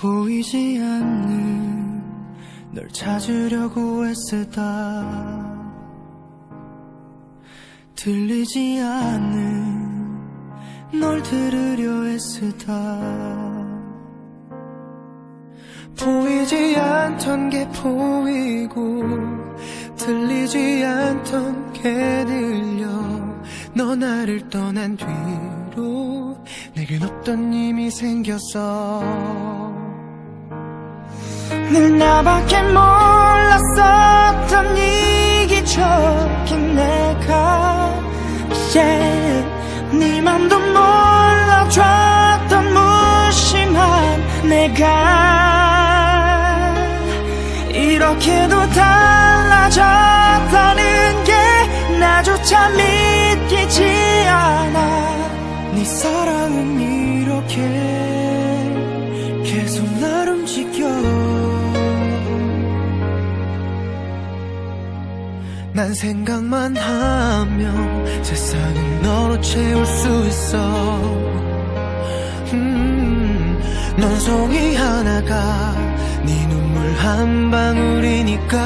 보이지 않는 널 찾으려고 애쓰다. 들리지 않는 널 들으려 애쓰다. 보이지 않던 게 보이고 들리지 않던 게 들려. 너 나를 떠난 뒤로 내겐 없던 힘이 생겼어 늘 나밖에 몰랐었던 이기적인 내가 yeah. 네 맘도 몰라줬던 무심한 내가 이렇게도 달라졌다는 게 나조차 믿 난 생각만 하면 세상을 너로 채울 수 있어. 음, 넌 송이 하나가 네 눈물 한 방울이니까.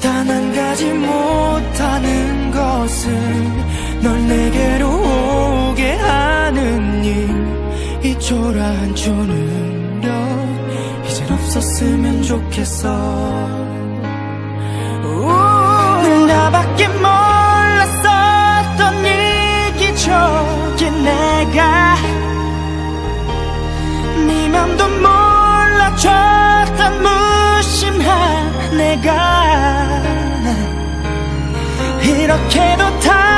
단 한 가지 못하는 것은 널 내게로 오게 하는 일. 이 초라한 이젠 없었으면 좋겠어. 늘 나밖에 몰랐었던 이 기적인 내가 네 맘도 몰라줬던 무심한 내가 이렇게도 달라졌다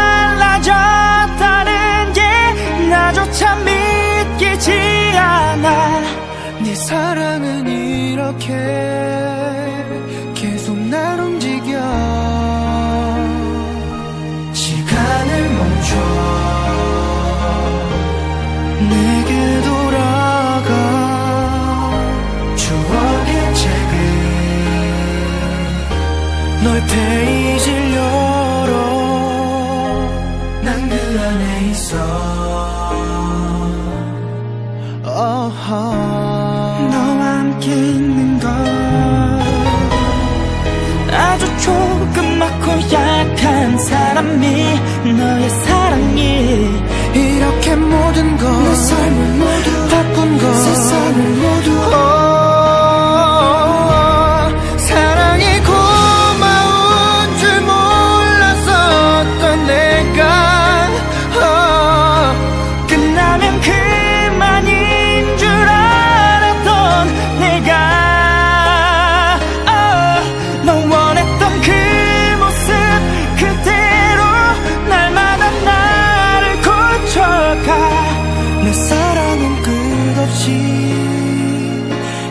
너의 사랑이 이렇게 모든 것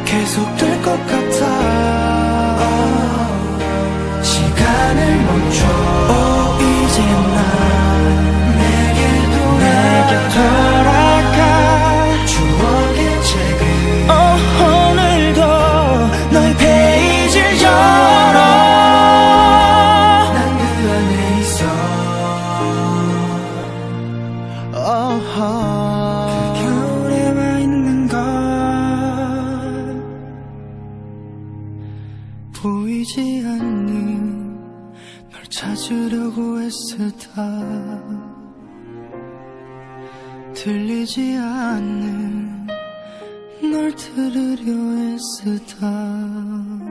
계속될 것 같아. 시간을 멈춰. 어, 이제 난 내게 돌아가. 추억의 책을 어, 오늘도 너의 페이지를 열어. 난 그 안에 있어. 그 보이지 않는 널 찾으려고 애쓰다. 들리지 않는 널 들으려 애쓰다